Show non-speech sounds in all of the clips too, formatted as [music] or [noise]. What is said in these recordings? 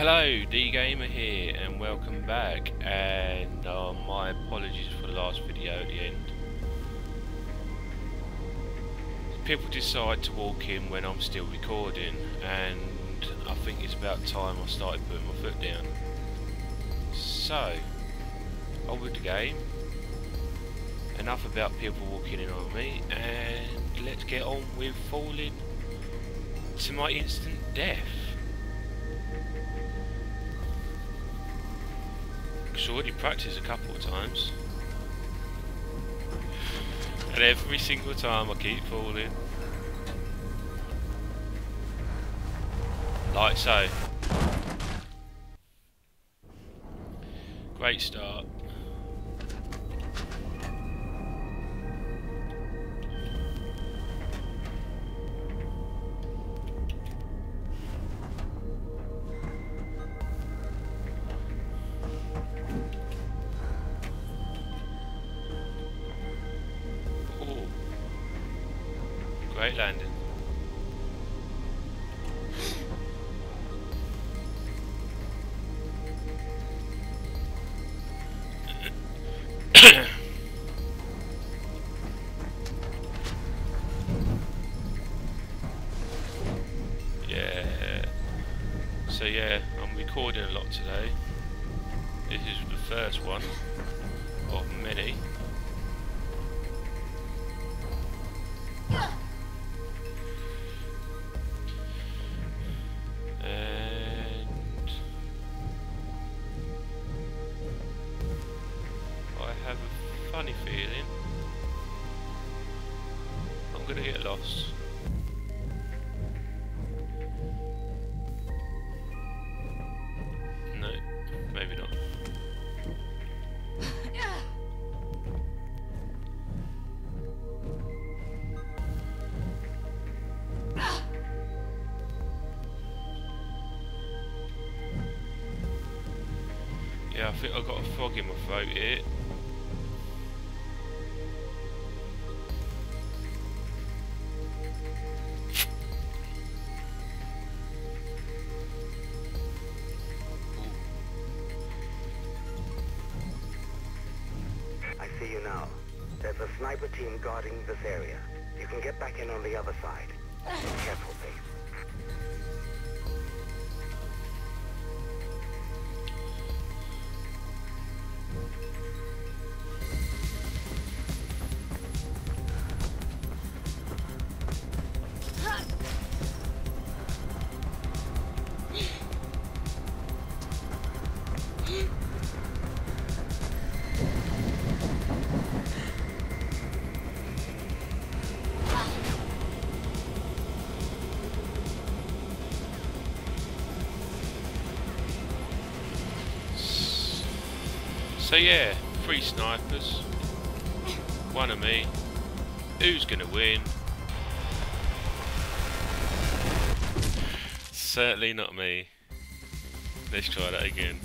Hello, Thee Gamer here, and welcome back. And uh, my apologies for the last video at the end. People decide to walk in when I'm still recording, and I think it's about time I started putting my foot down. So, on with the game. Enough about people walking in on me, and let's get on with falling to my instant death. I've already practiced a couple of times. And every single time I keep falling. Like so. Great start. Great landing. [coughs] yeah. So yeah, I'm recording a lot today. This is the first one of many. Yeah, I think I've got a frog in my throat here. So yeah, three snipers. One of me. Who's gonna win? Certainly not me. Let's try that again.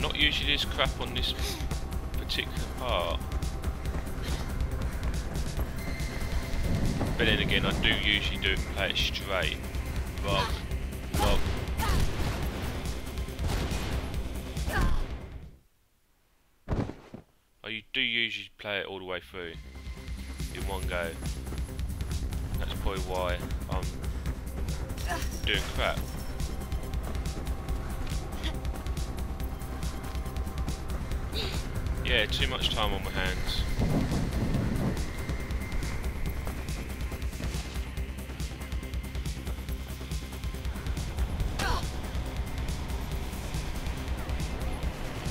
Not usually this crap on this particular part. But then again, I do usually do play it straight. Rather, rather oh, I do usually play it all the way through in one go. That's probably why I'm doing crap. Yeah, too much time on my hands.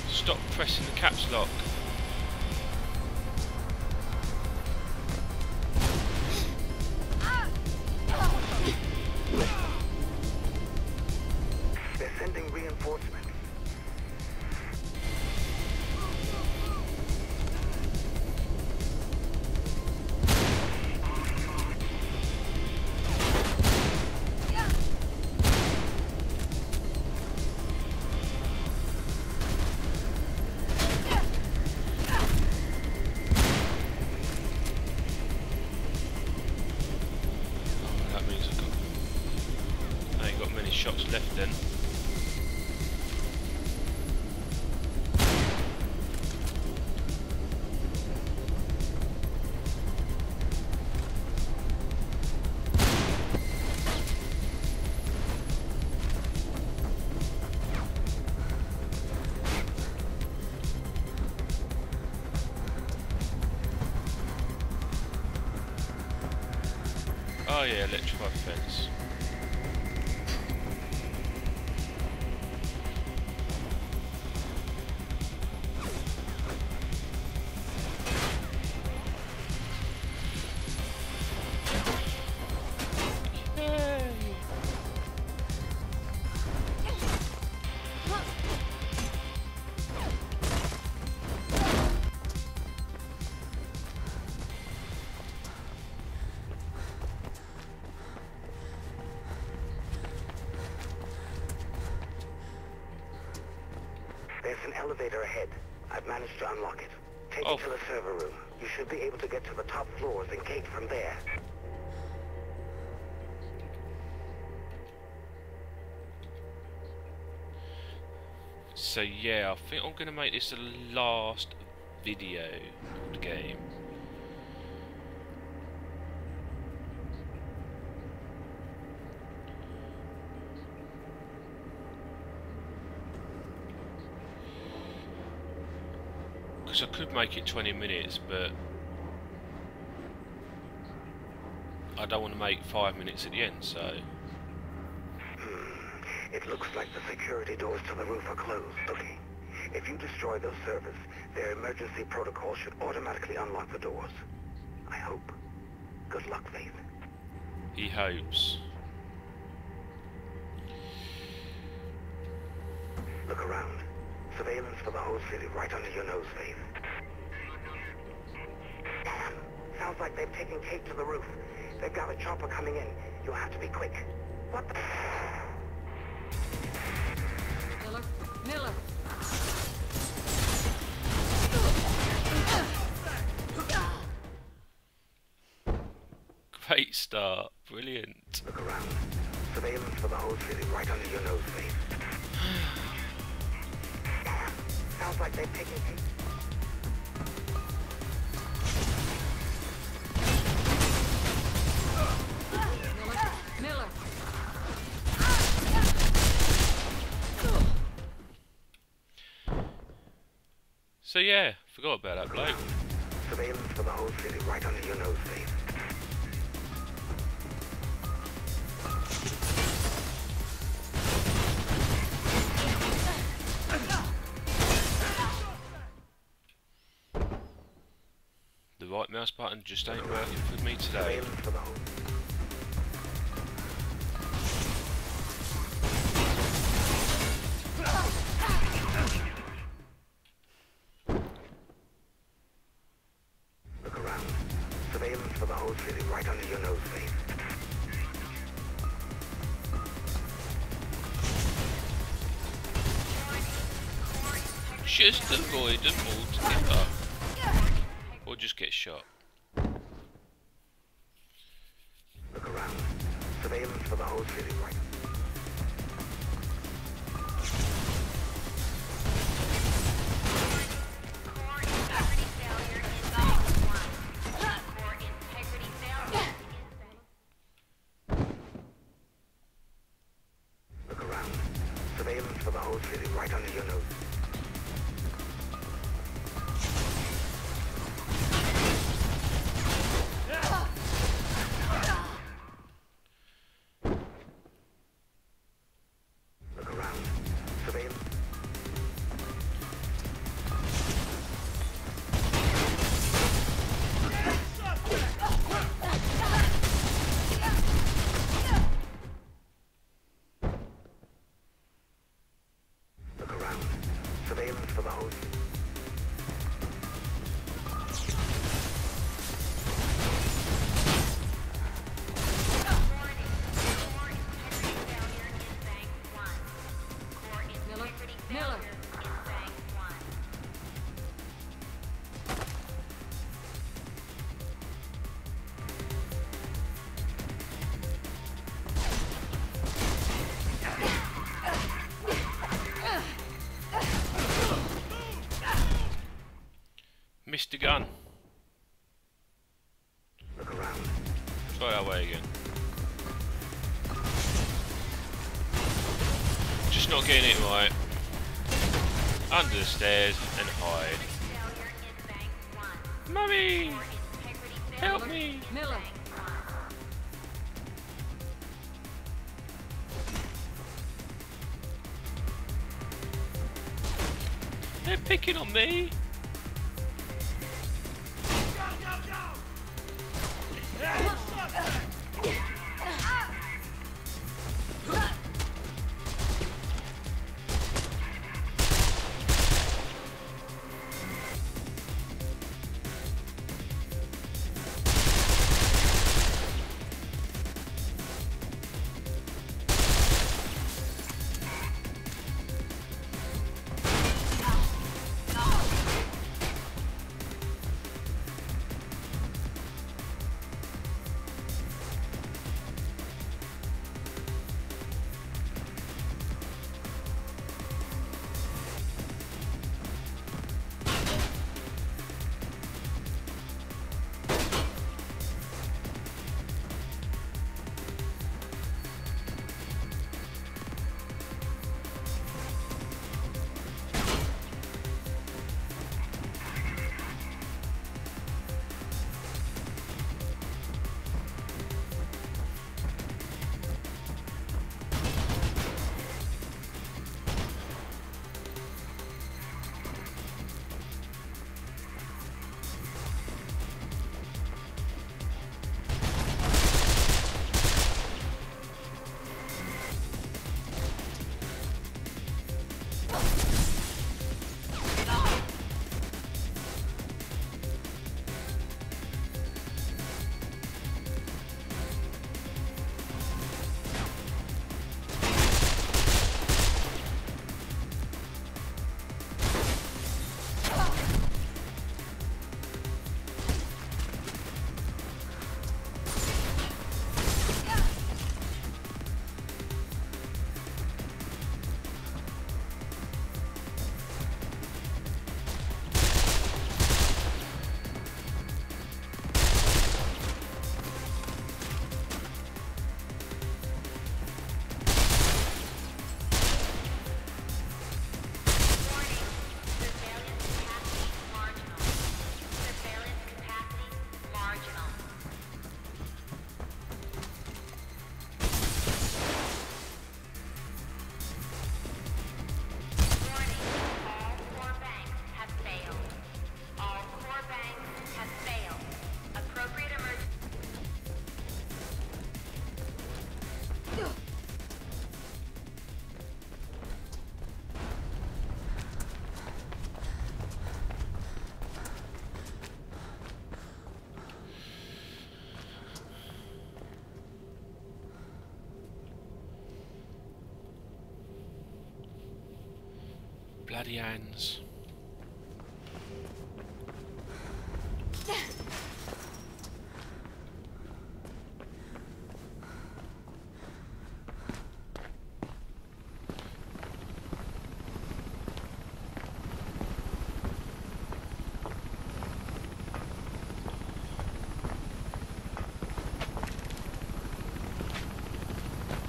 Stop pressing the caps lock. Yeah, electrified fence. Elevator ahead. I've managed to unlock it. Take Oh. it to the server room. You should be able to get to the top floors and gate from there. So yeah, I think I'm gonna make this the last video of the game. Because I could make it 20 minutes, but I don't want to make 5 minutes at the end, so... Hmm. It looks like the security doors to the roof are closed. Okay. If you destroy those servers, their emergency protocol should automatically unlock the doors. I hope. Good luck, Faith. He hopes. Look around. Surveillance for the whole city right under your nose, Faith. Damn. Sounds like they've taken Kate to the roof. They've got a chopper coming in. You'll have to be quick. What the... Miller? Miller! Great start. Brilliant. Look around. Surveillance for the whole city right under your nose, Faith. [sighs] Sounds like they've taken Kate. Miller! Miller! So yeah, forgot about that bloke. Surveillance for the whole city right under your nose. Right mouse button just ain't working for me today. For the whole city right... Get in right. Under the stairs and hide. Mummy! Help me! Miller. They're picking on me! Bloody hands.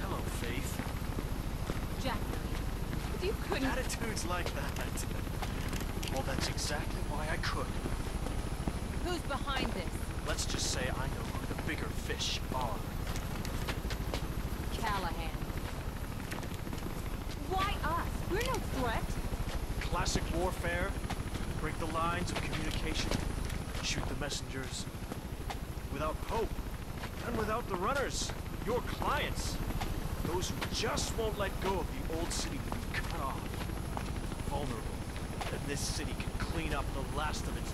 Hello, Faith. Jack, Attitudes like that. Well, that's exactly why I could. Who's behind this? Let's just say I know who the bigger fish are. Callaghan. Why us? We're no threat. Classic warfare. Break the lines of communication. Shoot the messengers. Without Pope. And without the runners. Your clients. Those who just won't let go of the old city to be cut off. Vulnerable. And this city can clean up the last of its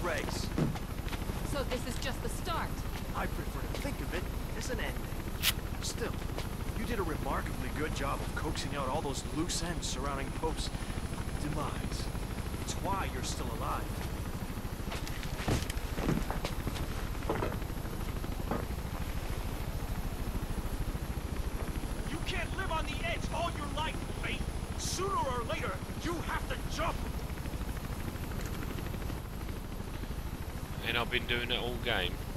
dregs. So this is just the start. I prefer to think of it as an ending. Still, you did a remarkably good job of coaxing out all those loose ends surrounding Pope's demise. It's why you're still alive. You can't live on the edge all your life, Faith. Sooner or later, you have to jump. And I've been doing it all game.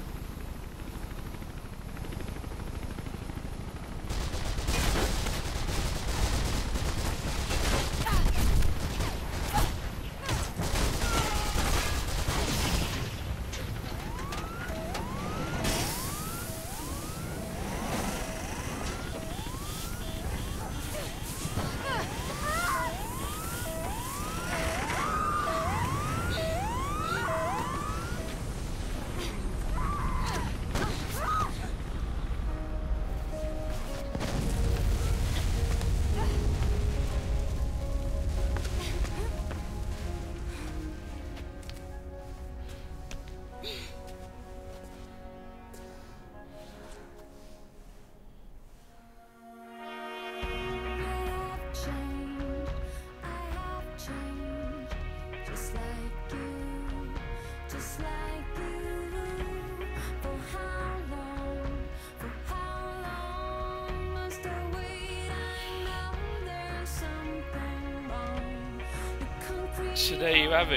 So there you have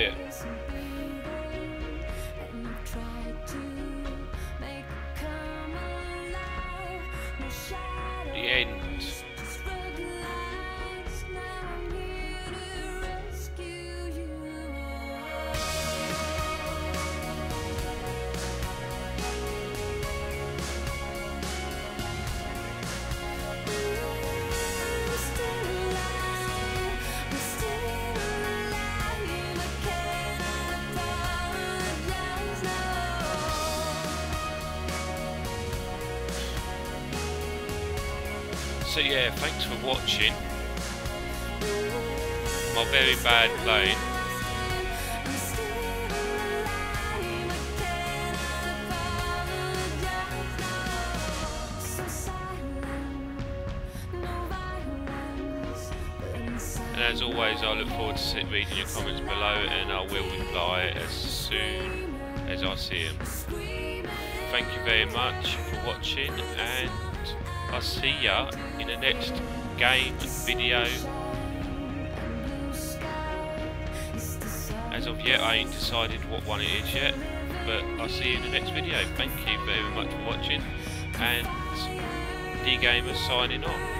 So yeah, thanks for watching. My very bad playing. And as always, I look forward to reading your comments below, and I will reply as soon as I see them. Thank you very much for watching, and I'll see ya in the next game video. As of yet, I ain't decided what one it is yet, but I'll see you in the next video. Thank you very much for watching, and Thee Gamer signing off.